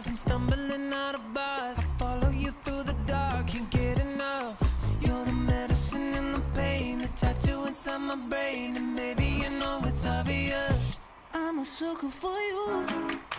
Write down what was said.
scars and stumbling out of bars. I follow you through the dark, can't get enough. You're the medicine and the pain, the tattoo inside my brain, and maybe you know it's obvious. I'm a sucker for you.